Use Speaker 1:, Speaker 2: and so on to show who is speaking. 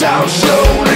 Speaker 1: down slowly